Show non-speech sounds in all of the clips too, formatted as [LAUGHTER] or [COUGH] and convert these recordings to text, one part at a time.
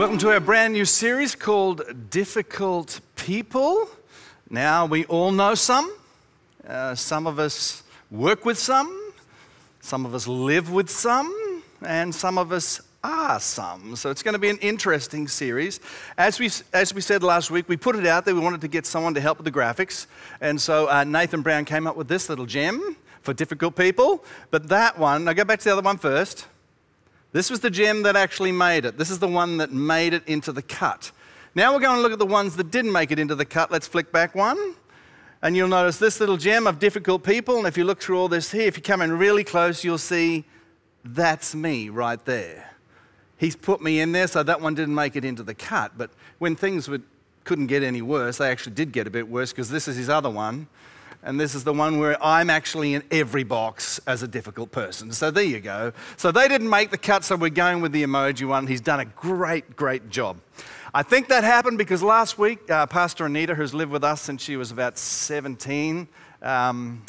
Welcome to our brand new series called Difficult People. Now, we all know some. Uh, some of us work with some. Some of us live with some. And some of us are some. So it's going to be an interesting series. As we, as we said last week, we put it out there. We wanted to get someone to help with the graphics. And so uh, Nathan Brown came up with this little gem for difficult people. But that one, I'll go back to the other one first. This was the gem that actually made it. This is the one that made it into the cut. Now we're going to look at the ones that didn't make it into the cut. Let's flick back one. And you'll notice this little gem of difficult people. And if you look through all this here, if you come in really close, you'll see that's me right there. He's put me in there, so that one didn't make it into the cut. But when things would, couldn't get any worse, they actually did get a bit worse because this is his other one and this is the one where I'm actually in every box as a difficult person. So there you go. So they didn't make the cut, so we're going with the emoji one. He's done a great, great job. I think that happened because last week, uh, Pastor Anita, who's lived with us since she was about 17, um,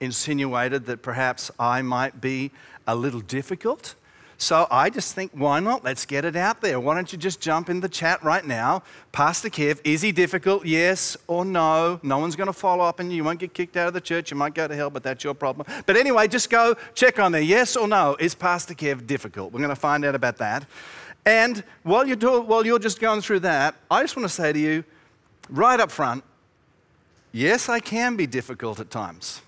insinuated that perhaps I might be a little difficult. So I just think, why not? Let's get it out there. Why don't you just jump in the chat right now? Pastor Kev, is he difficult? Yes or no? No one's going to follow up and you. won't get kicked out of the church. You might go to hell, but that's your problem. But anyway, just go check on there. Yes or no? Is Pastor Kev difficult? We're going to find out about that. And while you're, while you're just going through that, I just want to say to you, right up front, yes, I can be difficult at times.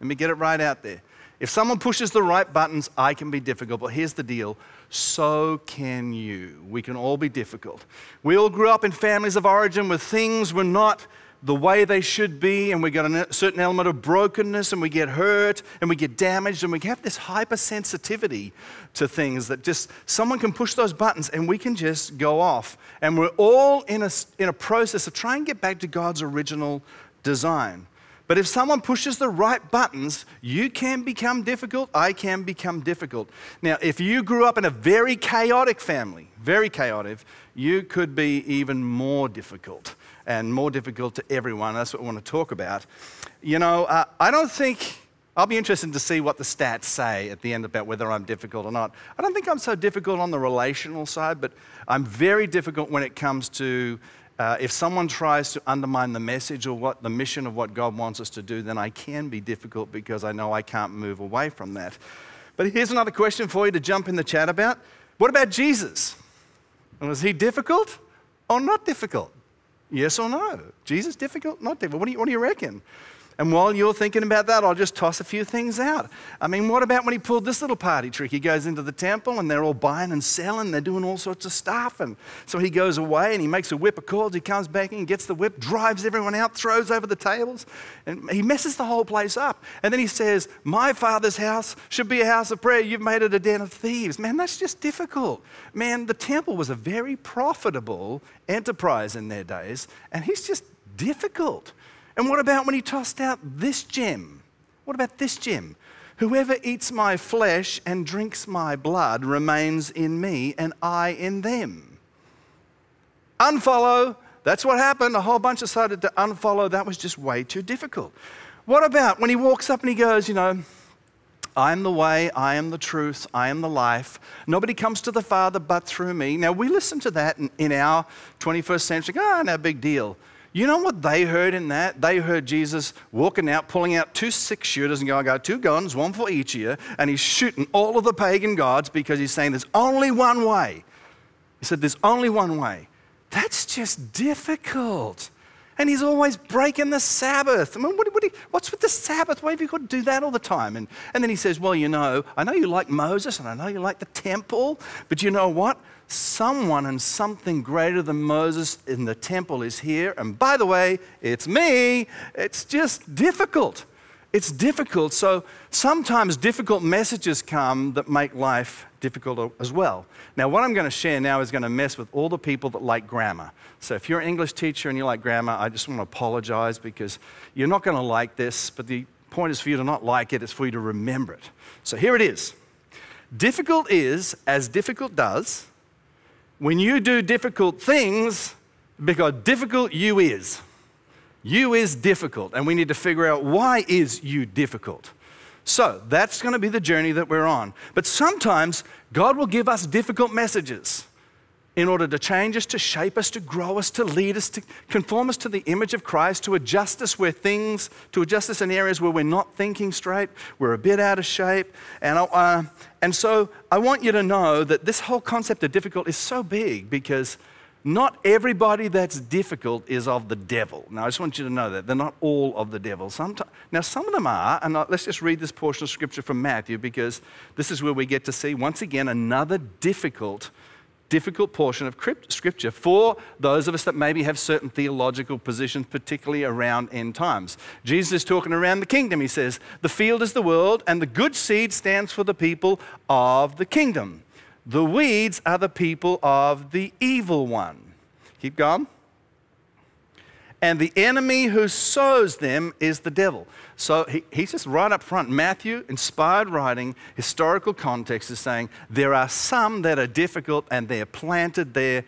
Let me get it right out there. If someone pushes the right buttons, I can be difficult. But here's the deal so can you. We can all be difficult. We all grew up in families of origin where things were not the way they should be, and we got a certain element of brokenness, and we get hurt, and we get damaged, and we have this hypersensitivity to things that just someone can push those buttons and we can just go off. And we're all in a, in a process of trying to get back to God's original design. But if someone pushes the right buttons, you can become difficult. I can become difficult. Now, if you grew up in a very chaotic family, very chaotic, you could be even more difficult and more difficult to everyone. That's what we want to talk about. You know, uh, I don't think. I'll be interested to see what the stats say at the end about whether I'm difficult or not. I don't think I'm so difficult on the relational side, but I'm very difficult when it comes to uh, if someone tries to undermine the message or what the mission of what God wants us to do, then I can be difficult because I know I can't move away from that. But here's another question for you to jump in the chat about. What about Jesus? Was he difficult or not difficult? Yes or no? Jesus difficult, not difficult. What do you, what do you reckon? And while you're thinking about that, I'll just toss a few things out. I mean, what about when he pulled this little party trick? He goes into the temple and they're all buying and selling, they're doing all sorts of stuff. And so he goes away and he makes a whip of cords. He comes back and gets the whip, drives everyone out, throws over the tables, and he messes the whole place up. And then he says, My father's house should be a house of prayer. You've made it a den of thieves. Man, that's just difficult. Man, the temple was a very profitable enterprise in their days, and he's just difficult. And what about when he tossed out this gem? What about this gem? Whoever eats my flesh and drinks my blood remains in me, and I in them. Unfollow. That's what happened. A whole bunch decided to unfollow. That was just way too difficult. What about when he walks up and he goes, you know, I am the way, I am the truth, I am the life. Nobody comes to the Father but through me. Now, we listen to that in, our 21st century. Ah, oh, no big deal. You know what they heard in that? They heard Jesus walking out, pulling out two six shooters and going, I got two guns, one for each you. And he's shooting all of the pagan gods because he's saying there's only one way. He said, There's only one way. That's just difficult. And he's always breaking the Sabbath. I mean, what, what, what's with the Sabbath? Why have you got to do that all the time? And, and then he says, Well, you know, I know you like Moses and I know you like the temple, but you know what? Someone and something greater than Moses in the temple is here. And by the way, it's me. It's just difficult. It's difficult. So sometimes difficult messages come that make life difficult as well. Now, what I'm going to share now is going to mess with all the people that like grammar. So if you're an English teacher and you like grammar, I just want to apologize because you're not going to like this, but the point is for you to not like it, it's for you to remember it. So here it is. Difficult is as difficult does when you do difficult things because difficult you is. You is difficult, and we need to figure out why is you difficult. So that's going to be the journey that we're on. But sometimes God will give us difficult messages. In order to change us, to shape us, to grow us, to lead us, to conform us to the image of Christ, to adjust us where things, to adjust us in areas where we're not thinking straight, we're a bit out of shape. And, uh, and so I want you to know that this whole concept of difficult is so big because not everybody that's difficult is of the devil. Now, I just want you to know that. They're not all of the devil. Sometimes, now, some of them are, and let's just read this portion of scripture from Matthew because this is where we get to see, once again, another difficult difficult portion of scripture for those of us that maybe have certain theological positions, particularly around end times. Jesus is talking around the kingdom. He says, The field is the world, and the good seed stands for the people of the kingdom. The weeds are the people of the evil one. Keep going and the enemy who sows them is the devil. So he, he's just right up front. Matthew, inspired writing, historical context is saying there are some that are difficult and they're planted there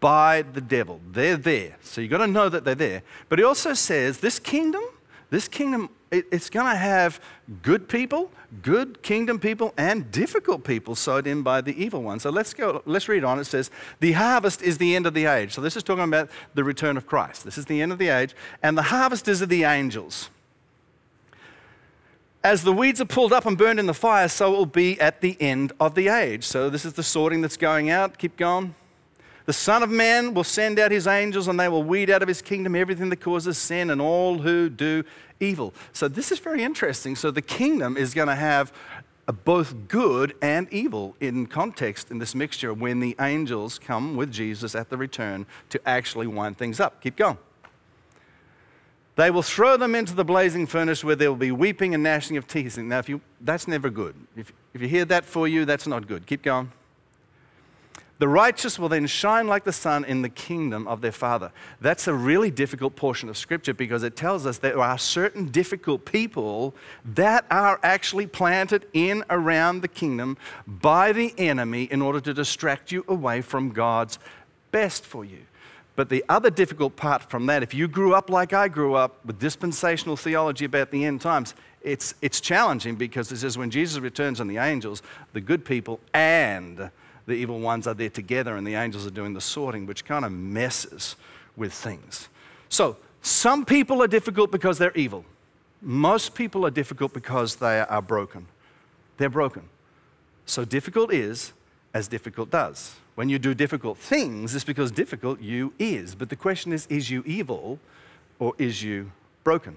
by the devil. They're there. So you've got to know that they're there. But he also says this kingdom, this kingdom it's going to have good people, good kingdom people, and difficult people sowed in by the evil one. So let's go, let's read on. It says, The harvest is the end of the age. So this is talking about the return of Christ. This is the end of the age, and the harvest is of the angels. As the weeds are pulled up and burned in the fire, so it will be at the end of the age. So this is the sorting that's going out. Keep going. The Son of Man will send out his angels and they will weed out of his kingdom everything that causes sin and all who do evil. So this is very interesting. So the kingdom is going to have both good and evil in context in this mixture when the angels come with Jesus at the return to actually wind things up. Keep going. They will throw them into the blazing furnace where there will be weeping and gnashing of teeth. Now, if you, that's never good. If, if you hear that for you, that's not good. Keep going. The righteous will then shine like the sun in the kingdom of their Father. That's a really difficult portion of Scripture because it tells us there are certain difficult people that are actually planted in around the kingdom by the enemy in order to distract you away from God's best for you. But the other difficult part from that, if you grew up like I grew up with dispensational theology about the end times, it's, it's challenging because it says when Jesus returns and the angels, the good people and the evil ones are there together and the angels are doing the sorting, which kind of messes with things. So, some people are difficult because they're evil. Most people are difficult because they are broken. They're broken. So, difficult is as difficult does. When you do difficult things, it's because difficult you is. But the question is is you evil or is you broken?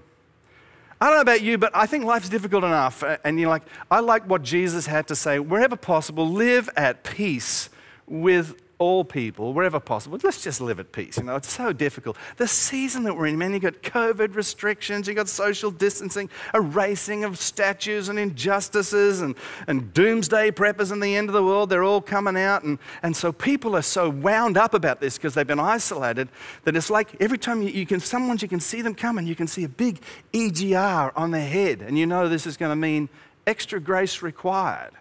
I don't know about you, but I think life's difficult enough. And you're like, I like what Jesus had to say. Wherever possible, live at peace with all people, wherever possible, let's just live at peace. You know, it's so difficult. The season that we're in, man, you've got COVID restrictions, you've got social distancing, erasing of statues and injustices, and, and doomsday preppers in the end of the world, they're all coming out. And, and so people are so wound up about this because they've been isolated that it's like every time you, you can, someone, you can see them coming, you can see a big EGR on their head, and you know this is going to mean extra grace required.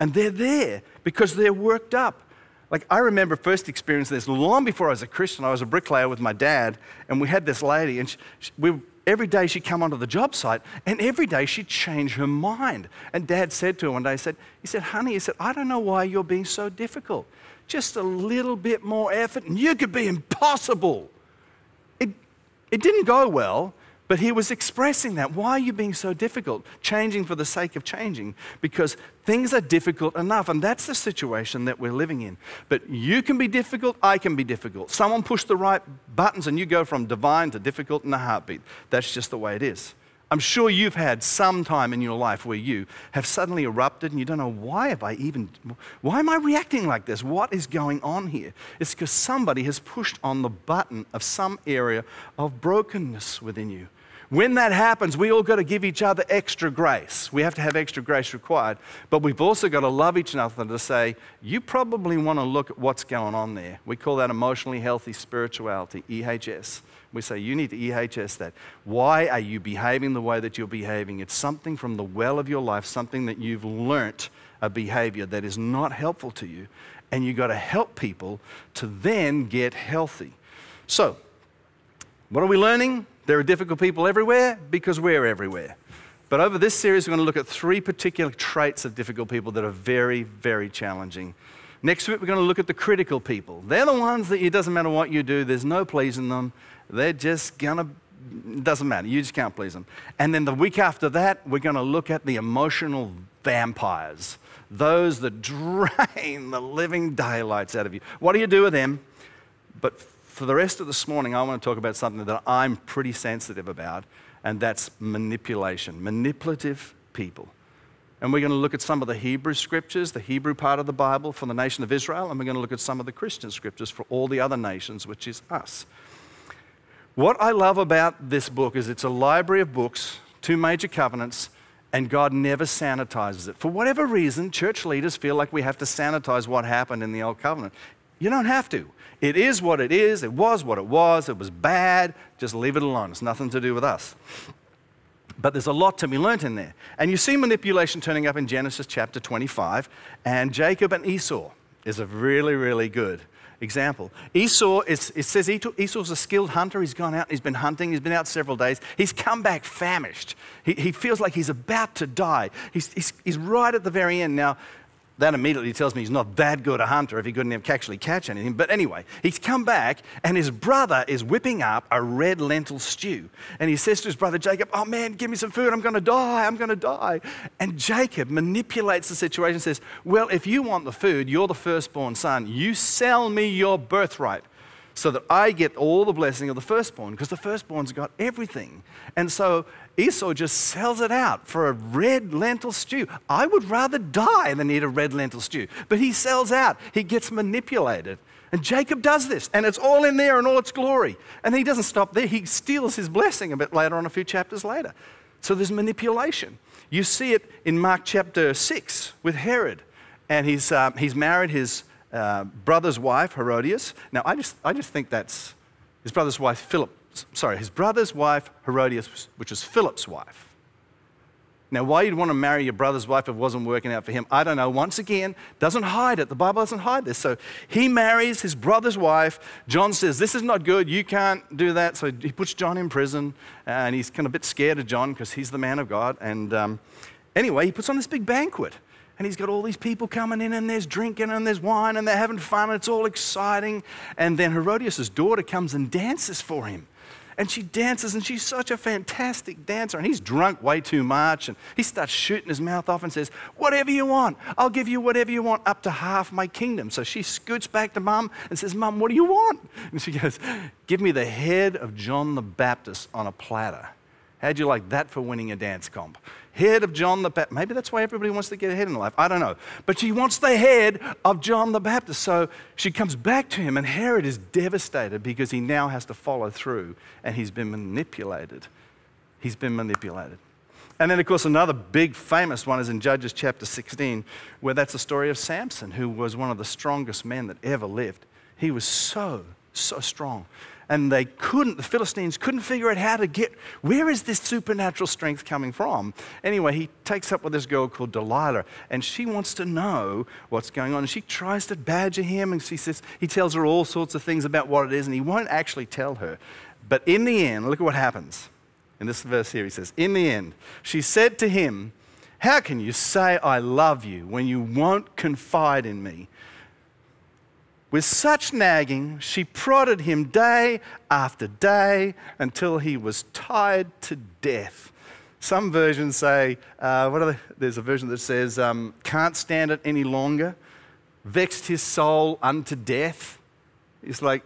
And they're there because they're worked up. Like, I remember first experiencing this long before I was a Christian. I was a bricklayer with my dad, and we had this lady, and she, she, we, every day she'd come onto the job site, and every day she'd change her mind. And dad said to her one day, he said, he said, honey, he said, I don't know why you're being so difficult. Just a little bit more effort, and you could be impossible. It, it didn't go well, but he was expressing that. Why are you being so difficult? Changing for the sake of changing. Because things are difficult enough. And that's the situation that we're living in. But you can be difficult, I can be difficult. Someone push the right buttons and you go from divine to difficult in a heartbeat. That's just the way it is. I'm sure you've had some time in your life where you have suddenly erupted and you don't know why have I even why am I reacting like this? What is going on here? It's because somebody has pushed on the button of some area of brokenness within you. When that happens, we all got to give each other extra grace. We have to have extra grace required. But we've also got to love each other to say, you probably want to look at what's going on there. We call that emotionally healthy spirituality, EHS. We say, you need to EHS that. Why are you behaving the way that you're behaving? It's something from the well of your life, something that you've learnt a behavior that is not helpful to you. And you've got to help people to then get healthy. So, what are we learning? There are difficult people everywhere because we're everywhere. But over this series, we're going to look at three particular traits of difficult people that are very, very challenging. Next week, we're going to look at the critical people. They're the ones that it doesn't matter what you do, there's no pleasing them. They're just going to it doesn't matter. You just can't please them. And then the week after that, we're going to look at the emotional vampires, those that [LAUGHS] drain the living daylights out of you. What do you do with them? But for the rest of this morning, I want to talk about something that I'm pretty sensitive about, and that's manipulation, manipulative people. And we're going to look at some of the Hebrew scriptures, the Hebrew part of the Bible for the nation of Israel, and we're going to look at some of the Christian scriptures for all the other nations, which is us. What I love about this book is it's a library of books, two major covenants, and God never sanitizes it. For whatever reason, church leaders feel like we have to sanitize what happened in the Old Covenant. You don't have to. It is what it is. It was what it was. It was bad. Just leave it alone. It's nothing to do with us. But there's a lot to be learnt in there. And you see manipulation turning up in Genesis chapter 25, and Jacob and Esau is a really, really good example. Esau, is, it says Esau's a skilled hunter. He's gone out, he's been hunting, he's been out several days. He's come back famished. He, he feels like he's about to die. He's, he's, he's right at the very end. Now, that immediately tells me he's not that good a hunter if he couldn't actually catch anything. But anyway, he's come back and his brother is whipping up a red lentil stew. And he says to his brother Jacob, Oh man, give me some food. I'm going to die. I'm going to die. And Jacob manipulates the situation and says, Well, if you want the food, you're the firstborn son. You sell me your birthright so that I get all the blessing of the firstborn because the firstborn's got everything. And so Esau just sells it out for a red lentil stew. I would rather die than eat a red lentil stew. But he sells out, he gets manipulated. And Jacob does this, and it's all in there in all its glory. And he doesn't stop there, he steals his blessing a bit later on, a few chapters later. So there's manipulation. You see it in Mark chapter 6 with Herod. And he's, uh, he's married his uh, brother's wife, Herodias. Now, I just, I just think that's his brother's wife, Philip. Sorry, his brother's wife, Herodias, which is Philip's wife. Now, why you'd want to marry your brother's wife if it wasn't working out for him, I don't know. Once again, doesn't hide it. The Bible doesn't hide this. So he marries his brother's wife. John says, This is not good. You can't do that. So he puts John in prison, and he's kind of a bit scared of John because he's the man of God. And um, anyway, he puts on this big banquet and he's got all these people coming in, and there's drinking, and there's wine, and they're having fun, and it's all exciting. And then Herodias' daughter comes and dances for him. And she dances, and she's such a fantastic dancer. And he's drunk way too much, and he starts shooting his mouth off and says, Whatever you want, I'll give you whatever you want, up to half my kingdom. So she scoots back to mum and says, Mum, what do you want? And she goes, Give me the head of John the Baptist on a platter. How'd you like that for winning a dance comp? Head of John the Baptist. Maybe that's why everybody wants to get ahead in life. I don't know. But she wants the head of John the Baptist. So she comes back to him, and Herod is devastated because he now has to follow through and he's been manipulated. He's been manipulated. And then, of course, another big famous one is in Judges chapter 16, where that's the story of Samson, who was one of the strongest men that ever lived. He was so, so strong and they couldn't, the Philistines couldn't figure out how to get, where is this supernatural strength coming from? Anyway, he takes up with this girl called Delilah, and she wants to know what's going on. And she tries to badger him, and she says, he tells her all sorts of things about what it is, and he won't actually tell her. But in the end, look at what happens. In this verse here, he says, In the end, she said to him, How can you say I love you when you won't confide in me? With such nagging, she prodded him day after day until he was tired to death. Some versions say, uh, what are they? there's a version that says, um, can't stand it any longer, vexed his soul unto death. It's like,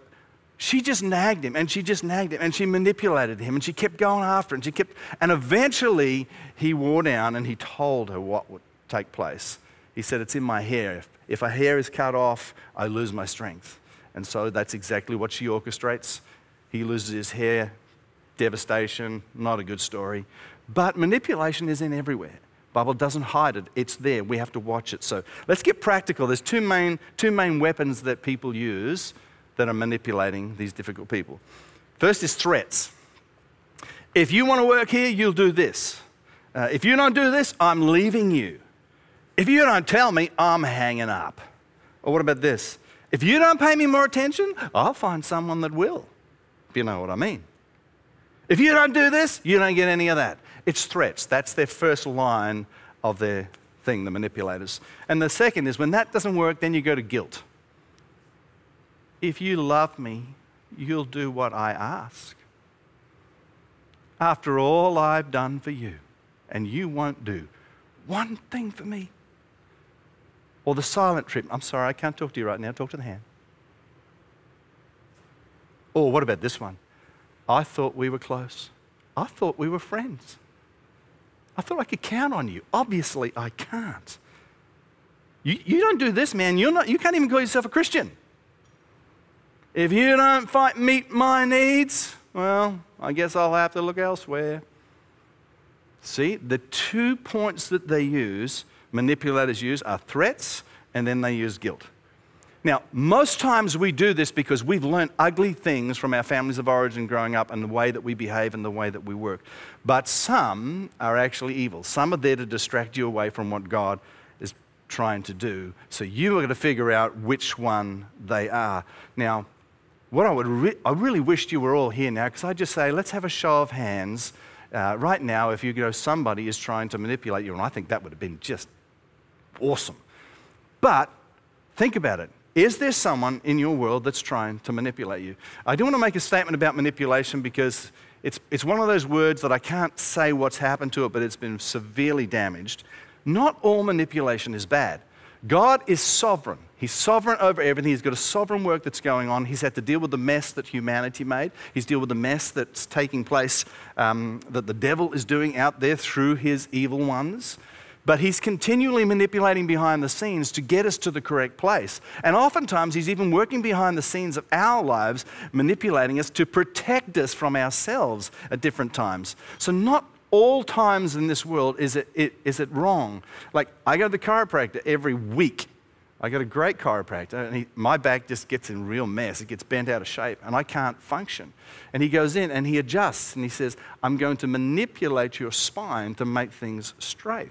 she just nagged him and she just nagged him and she manipulated him and she kept going after him and she kept, and eventually he wore down and he told her what would take place. He said, It's in my hair. If, if a hair is cut off, I lose my strength. And so that's exactly what she orchestrates. He loses his hair, devastation, not a good story. But manipulation is in everywhere. Bible doesn't hide it. It's there. We have to watch it. So let's get practical. There's two main, two main weapons that people use that are manipulating these difficult people. First is threats. If you want to work here, you'll do this. Uh, if you don't do this, I'm leaving you. If you don't tell me, I'm hanging up. Or what about this? If you don't pay me more attention, I'll find someone that will. If you know what I mean. If you don't do this, you don't get any of that. It's threats. That's their first line of their thing, the manipulators. And the second is when that doesn't work, then you go to guilt. If you love me, you'll do what I ask. After all I've done for you, and you won't do one thing for me. Or the silent treatment. I'm sorry, I can't talk to you right now. Talk to the hand. Or what about this one? I thought we were close. I thought we were friends. I thought I could count on you. Obviously, I can't. You, you don't do this, man. You're not, you can't even call yourself a Christian. If you don't fight, meet my needs, well, I guess I'll have to look elsewhere. See, the two points that they use, manipulators use, are threats and then they use guilt. Now, most times we do this because we've learned ugly things from our families of origin growing up and the way that we behave and the way that we work. But some are actually evil. Some are there to distract you away from what God is trying to do. So you are going to figure out which one they are. Now, what I would re- I really wished you were all here now because I'd just say, let's have a show of hands. Uh, right now, if you know somebody is trying to manipulate you, and I think that would have been just awesome. But think about it. Is there someone in your world that's trying to manipulate you? I do want to make a statement about manipulation because it's, it's one of those words that I can't say what's happened to it, but it's been severely damaged. Not all manipulation is bad. God is sovereign. He's sovereign over everything. He's got a sovereign work that's going on. He's had to deal with the mess that humanity made. He's dealt with the mess that's taking place, um, that the devil is doing out there through his evil ones. But he's continually manipulating behind the scenes to get us to the correct place. And oftentimes, he's even working behind the scenes of our lives, manipulating us to protect us from ourselves at different times. So, not all times in this world is it, it, is it wrong. Like, I go to the chiropractor every week. I got a great chiropractor, and he, my back just gets in real mess. It gets bent out of shape, and I can't function. And he goes in and he adjusts, and he says, I'm going to manipulate your spine to make things straight.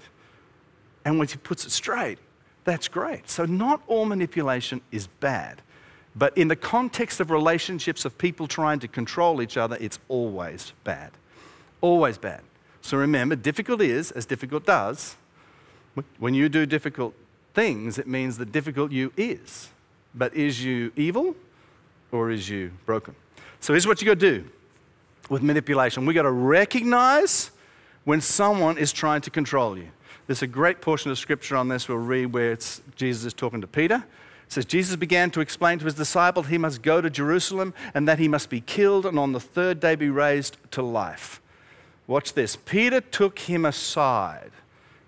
And when he puts it straight, that's great. So, not all manipulation is bad. But in the context of relationships of people trying to control each other, it's always bad. Always bad. So remember, difficult is as difficult does. When you do difficult things, it means that difficult you is. But is you evil or is you broken? So here's what you got to do with manipulation. We got to recognize when someone is trying to control you. There's a great portion of scripture on this we'll read where it's Jesus is talking to Peter. It says, Jesus began to explain to his disciples he must go to Jerusalem and that he must be killed and on the third day be raised to life. Watch this. Peter took him aside.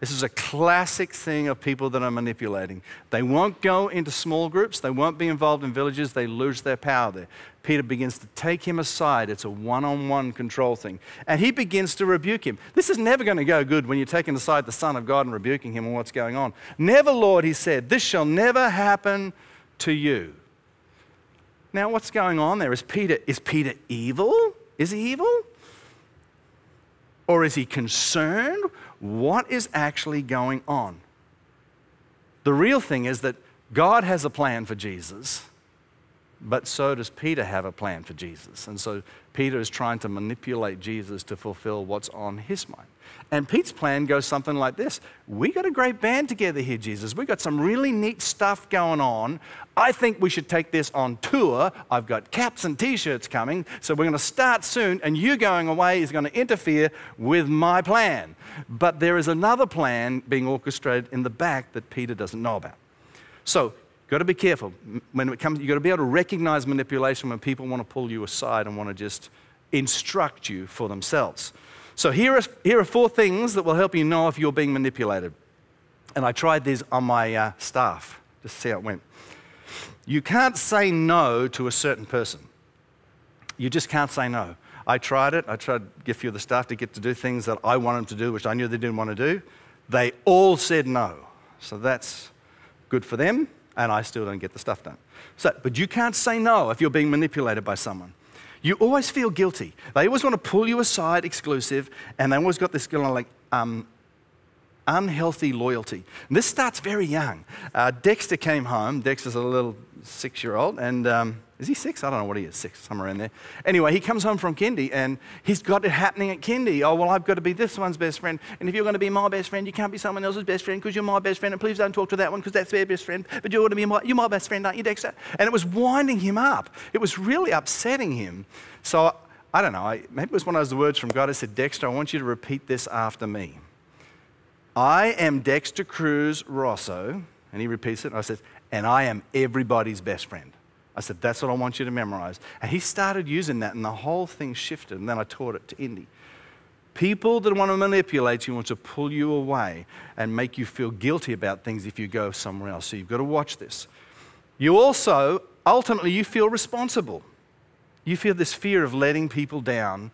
This is a classic thing of people that are manipulating. They won't go into small groups, they won't be involved in villages, they lose their power there. Peter begins to take him aside. It's a one on one control thing. And he begins to rebuke him. This is never going to go good when you're taking aside the Son of God and rebuking him and what's going on. Never, Lord, he said, this shall never happen to you. Now, what's going on there? Is Peter, is Peter evil? Is he evil? Or is he concerned? What is actually going on? The real thing is that God has a plan for Jesus but so does Peter have a plan for Jesus. And so Peter is trying to manipulate Jesus to fulfill what's on his mind. And Pete's plan goes something like this We got a great band together here, Jesus. We got some really neat stuff going on. I think we should take this on tour. I've got caps and t shirts coming, so we're going to start soon, and you going away is going to interfere with my plan. But there is another plan being orchestrated in the back that Peter doesn't know about. So got to be careful. When it comes, you've got to be able to recognize manipulation when people want to pull you aside and want to just instruct you for themselves. So here are, here are four things that will help you know if you're being manipulated. And I tried these on my uh, staff to see how it went. You can't say no to a certain person. You just can't say no. I tried it. I tried to get a few of the staff to get to do things that I wanted them to do, which I knew they didn't want to do. They all said no. So that's good for them and I still don't get the stuff done. So, but you can't say no if you're being manipulated by someone. You always feel guilty. They always want to pull you aside exclusive, and they always got this kind of like um, unhealthy loyalty. And this starts very young. Uh, Dexter came home. Dexter's a little six year old, and um, is he six? I don't know what he is, six, somewhere in there. Anyway, he comes home from kindy and he's got it happening at kindy. Oh, well, I've got to be this one's best friend. And if you're going to be my best friend, you can't be someone else's best friend because you're my best friend. And please don't talk to that one because that's their best friend. But you're going to be my, you're my best friend, aren't you, Dexter? And it was winding him up. It was really upsetting him. So I don't know, maybe it was one of those words from God. I said, Dexter, I want you to repeat this after me. I am Dexter Cruz Rosso. And he repeats it. And I said, and I am everybody's best friend. I said, That's what I want you to memorize. And he started using that, and the whole thing shifted. And then I taught it to Indy. People that want to manipulate you want to pull you away and make you feel guilty about things if you go somewhere else. So you've got to watch this. You also, ultimately, you feel responsible. You feel this fear of letting people down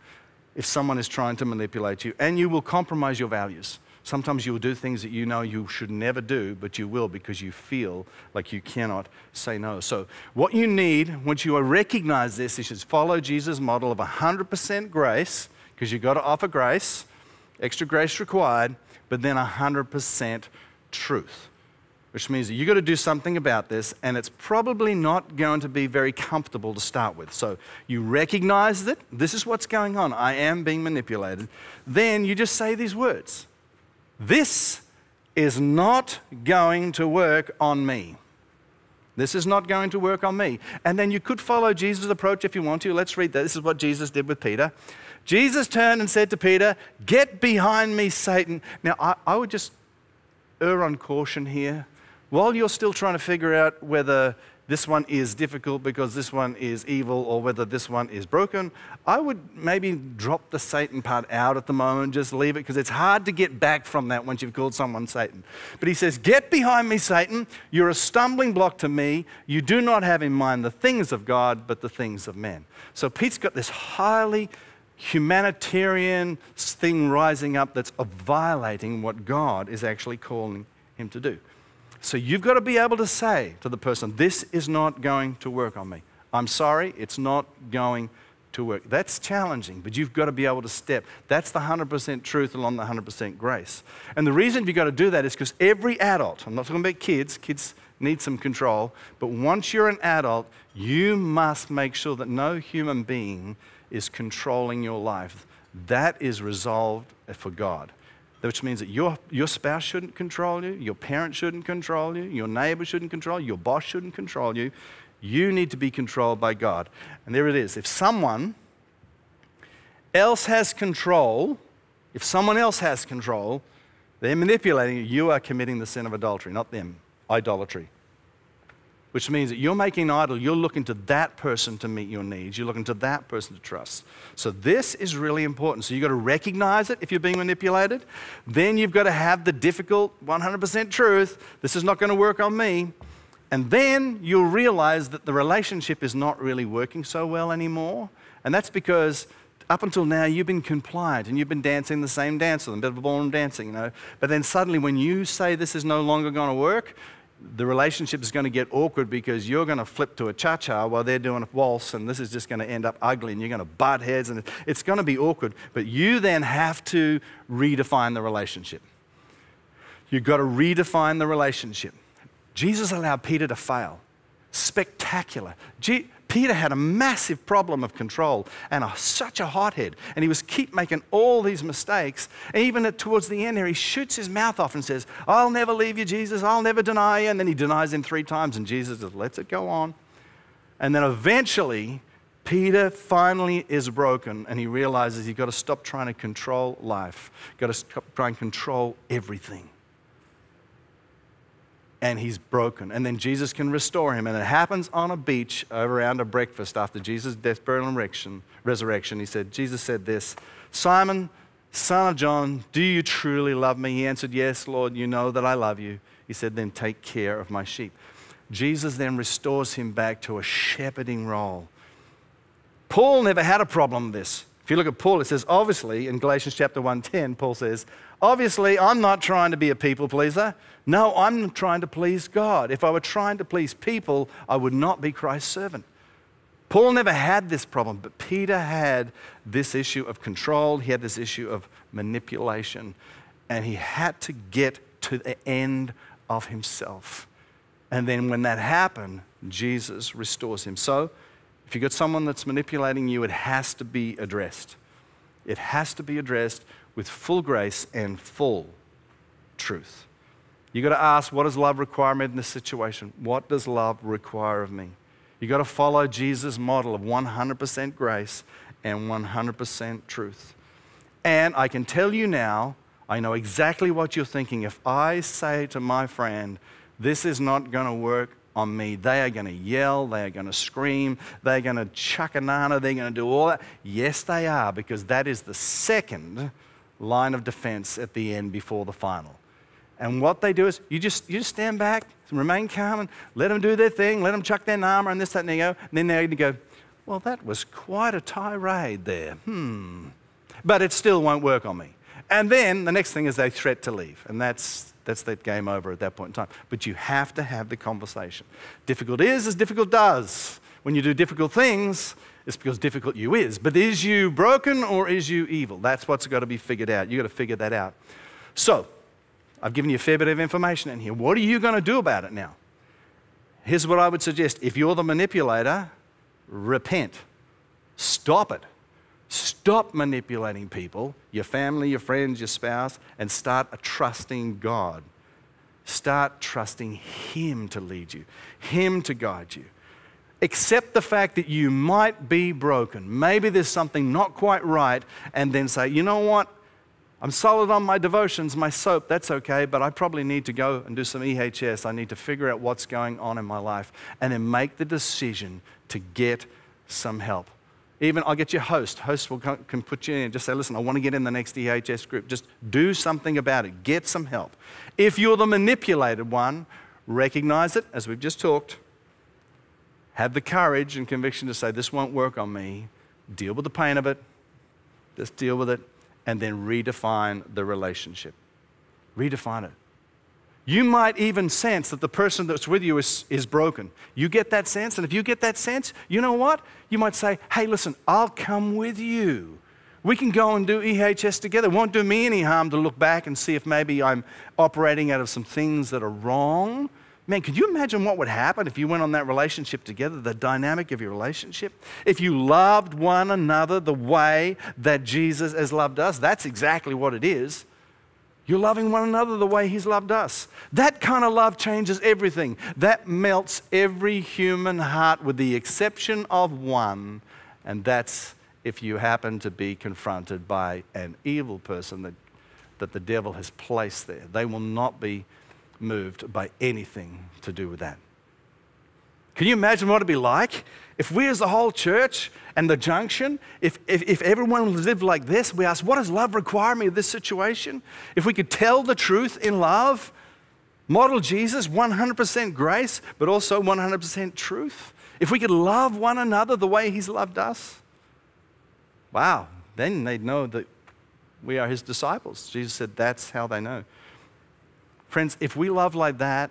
if someone is trying to manipulate you, and you will compromise your values. Sometimes you will do things that you know you should never do, but you will because you feel like you cannot say no. So, what you need once you recognize this is to follow Jesus' model of 100% grace, because you've got to offer grace, extra grace required, but then 100% truth, which means you've got to do something about this, and it's probably not going to be very comfortable to start with. So, you recognize that this is what's going on. I am being manipulated. Then you just say these words. This is not going to work on me. This is not going to work on me. And then you could follow Jesus' approach if you want to. Let's read that. This is what Jesus did with Peter. Jesus turned and said to Peter, Get behind me, Satan. Now, I, I would just err on caution here. While you're still trying to figure out whether this one is difficult because this one is evil or whether this one is broken, I would maybe drop the Satan part out at the moment, just leave it because it's hard to get back from that once you've called someone Satan. But he says, Get behind me, Satan. You're a stumbling block to me. You do not have in mind the things of God, but the things of men. So Pete's got this highly humanitarian thing rising up that's violating what God is actually calling him to do. So you've got to be able to say to the person, This is not going to work on me. I'm sorry, it's not going to work. That's challenging, but you've got to be able to step. That's the 100% truth along the 100% grace. And the reason you've got to do that is because every adult, I'm not talking about kids, kids need some control, but once you're an adult, you must make sure that no human being is controlling your life. That is resolved for God which means that your, your spouse shouldn't control you, your parents shouldn't control you, your neighbor shouldn't control you, your boss shouldn't control you. You need to be controlled by God. And there it is. If someone else has control, if someone else has control, they're manipulating you. You are committing the sin of adultery, not them. Idolatry which means that you're making an idol, you're looking to that person to meet your needs, you're looking to that person to trust. So, this is really important. So, you've got to recognize it if you're being manipulated. Then, you've got to have the difficult 100% truth this is not going to work on me. And then you'll realize that the relationship is not really working so well anymore. And that's because up until now you've been compliant and you've been dancing the same dance with them, bit of ballroom dancing, you know. But then suddenly when you say this is no longer going to work, the relationship is going to get awkward because you're going to flip to a cha cha while they're doing a waltz, and this is just going to end up ugly, and you're going to butt heads, and it's going to be awkward. But you then have to redefine the relationship. You've got to redefine the relationship. Jesus allowed Peter to fail. Spectacular. Peter had a massive problem of control and a, such a hothead, and he was keep making all these mistakes. And even at, towards the end here, he shoots his mouth off and says, "I'll never leave you, Jesus. I'll never deny you." And then he denies him three times, and Jesus just lets it go on. And then eventually, Peter finally is broken, and he realizes he's got to stop trying to control life. Got to stop trying to control everything and he's broken. And then Jesus can restore him. And it happens on a beach around a breakfast after Jesus' death, burial, and resurrection. He said, Jesus said this Simon, son of John, do you truly love me? He answered, Yes, Lord, you know that I love you. He said, Then take care of my sheep. Jesus then restores him back to a shepherding role. Paul never had a problem with this. If you look at Paul, it says, obviously, in Galatians chapter 1:10, Paul says, obviously, I'm not trying to be a people pleaser. No, I'm trying to please God. If I were trying to please people, I would not be Christ's servant. Paul never had this problem, but Peter had this issue of control, he had this issue of manipulation, and he had to get to the end of himself. And then when that happened, Jesus restores him. So, if you've got someone that's manipulating you, it has to be addressed. It has to be addressed with full grace and full truth. You've got to ask, what does love require me in this situation? What does love require of me? You've got to follow Jesus' model of 100% grace and 100% truth. And I can tell you now, I know exactly what you're thinking. If I say to my friend, this is not going to work on me, they are going to yell, they are going to scream, they're going to chuck a nana, they're going to do all that. Yes, they are, because that is the second line of defense at the end before the final. And what they do is you just, you just stand back, remain calm, and let them do their thing, let them chuck their nama and this, that, and they go. And then they're going to go, well, that was quite a tirade there. Hmm. But it still won't work on me. And then the next thing is they threat to leave. And that's, that's that game over at that point in time. But you have to have the conversation. Difficult is as difficult does. When you do difficult things, it's because difficult you is. But is you broken or is you evil? That's what's got to be figured out. You've got to figure that out. So, I've given you a fair bit of information in here. What are you going to do about it now? Here's what I would suggest. If you're the manipulator, repent. Stop it. Stop manipulating people, your family, your friends, your spouse, and start trusting God. Start trusting Him to lead you, Him to guide you. Accept the fact that you might be broken. Maybe there's something not quite right, and then say, you know what? I'm solid on my devotions, my soap, that's okay, but I probably need to go and do some EHS. I need to figure out what's going on in my life and then make the decision to get some help. Even I'll get your host. Host will come, can put you in. And just say, listen, I want to get in the next EHS group. Just do something about it. Get some help. If you're the manipulated one, recognize it, as we've just talked. Have the courage and conviction to say, this won't work on me. Deal with the pain of it. Just deal with it and then redefine the relationship. Redefine it. You might even sense that the person that's with you is, is broken. You get that sense, and if you get that sense, you know what? You might say, hey, listen, I'll come with you. We can go and do EHS together. It won't do me any harm to look back and see if maybe I'm operating out of some things that are wrong. Man, could you imagine what would happen if you went on that relationship together, the dynamic of your relationship? If you loved one another the way that Jesus has loved us, that's exactly what it is. You're loving one another the way He's loved us. That kind of love changes everything. That melts every human heart with the exception of one, and that's if you happen to be confronted by an evil person that, that the devil has placed there. They will not be moved by anything to do with that. Can you imagine what it'd be like if we, as the whole church and the junction, if, if, if everyone lived like this, we ask, what does love require me of this situation? If we could tell the truth in love, model Jesus, 100% grace, but also 100% truth. If we could love one another the way He's loved us, wow, then they'd know that we are His disciples. Jesus said that's how they know. Friends, if we love like that,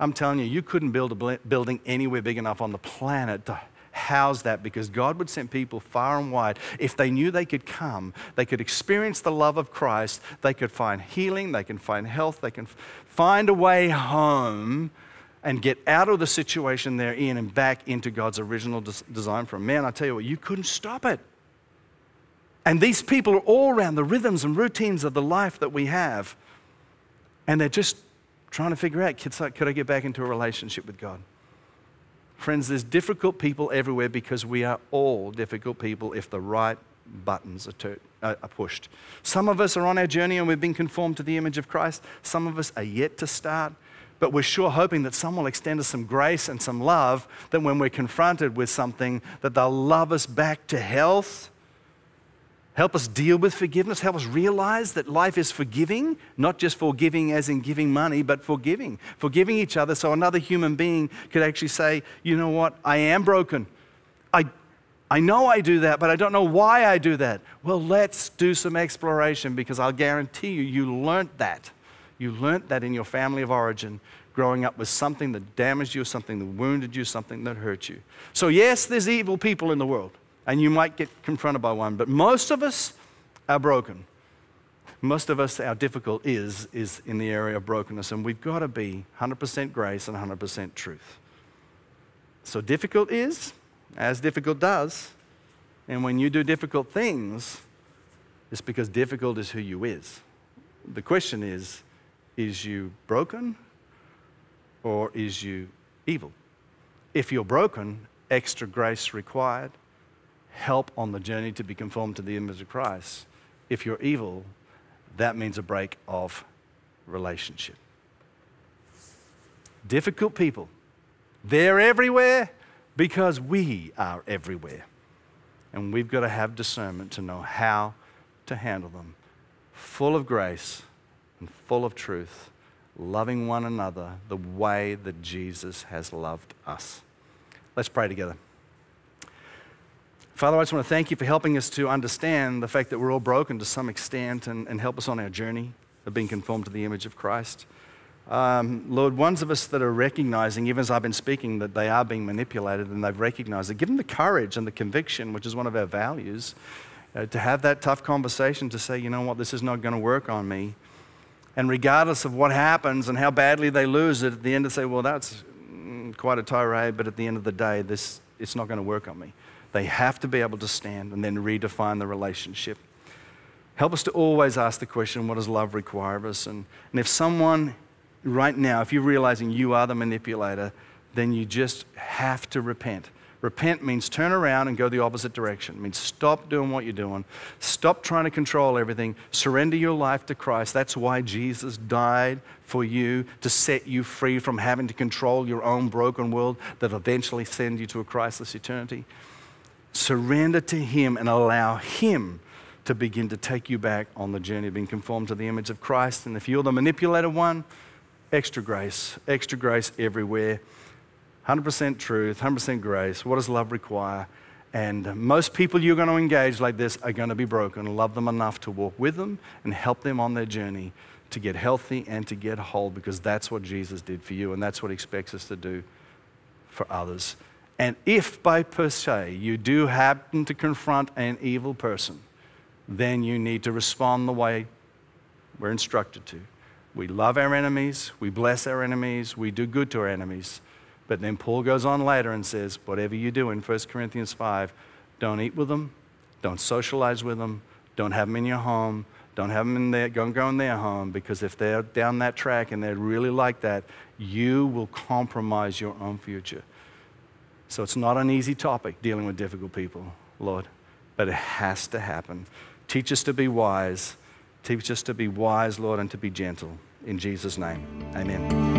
I'm telling you, you couldn't build a building anywhere big enough on the planet to house that because God would send people far and wide. If they knew they could come, they could experience the love of Christ, they could find healing, they can find health, they can find a way home and get out of the situation they're in and back into God's original des- design for them. Man, I tell you what, you couldn't stop it. And these people are all around the rhythms and routines of the life that we have. And they're just trying to figure out kids like, could I get back into a relationship with God? Friends, there's difficult people everywhere because we are all difficult people if the right buttons are, ter- uh, are, pushed. Some of us are on our journey and we've been conformed to the image of Christ. Some of us are yet to start, but we're sure hoping that someone will extend us some grace and some love that when we're confronted with something, that they'll love us back to health Help us deal with forgiveness. Help us realize that life is forgiving, not just forgiving as in giving money, but forgiving. Forgiving each other so another human being could actually say, you know what, I am broken. I, I know I do that, but I don't know why I do that. Well, let's do some exploration because I'll guarantee you, you learned that. You learned that in your family of origin, growing up with something that damaged you, something that wounded you, something that hurt you. So, yes, there's evil people in the world and you might get confronted by one. But most of us are broken. Most of us, our difficult is, is in the area of brokenness, and we've got to be 100% grace and 100% truth. So difficult is as difficult does. And when you do difficult things, it's because difficult is who you is. The question is, is you broken or is you evil? If you're broken, extra grace required, help on the journey to be conformed to the image of Christ. If you're evil, that means a break of relationship. Difficult people, they're everywhere because we are everywhere. And we've got to have discernment to know how to handle them. Full of grace and full of truth, loving one another the way that Jesus has loved us. Let's pray together. Father, I just want to thank you for helping us to understand the fact that we're all broken to some extent and, and help us on our journey of being conformed to the image of Christ. Um, Lord, ones of us that are recognizing, even as I've been speaking, that they are being manipulated and they've recognized it, give them the courage and the conviction, which is one of our values, uh, to have that tough conversation to say, you know what, this is not going to work on me. And regardless of what happens and how badly they lose it, at the end to say, well, that's mm, quite a tirade, but at the end of the day, this, it's not going to work on me. They have to be able to stand and then redefine the relationship. Help us to always ask the question, what does love require of us? And, and if someone right now, if you're realizing you are the manipulator, then you just have to repent. Repent means turn around and go the opposite direction. It means stop doing what you're doing. Stop trying to control everything. Surrender your life to Christ. That's why Jesus died for you to set you free from having to control your own broken world that eventually send you to a Christless eternity. Surrender to Him and allow Him to begin to take you back on the journey of being conformed to the image of Christ. And if you're the manipulated one, extra grace, extra grace everywhere. 100% truth, 100% grace. What does love require? And most people you're going to engage like this are going to be broken. Love them enough to walk with them and help them on their journey to get healthy and to get whole because that's what Jesus did for you and that's what he expects us to do for others. And if by per se you do happen to confront an evil person, then you need to respond the way we're instructed to. We love our enemies, we bless our enemies, we do good to our enemies. But then Paul goes on later and says, whatever you do in 1 Corinthians 5, don't eat with them, don't socialize with them, don't have them in your home, don't have them in their, don't go in their home, because if they're down that track and they're really like that, you will compromise your own future. So it's not an easy topic dealing with difficult people, Lord, but it has to happen. Teach us to be wise. Teach us to be wise, Lord, and to be gentle. In Jesus' name, amen.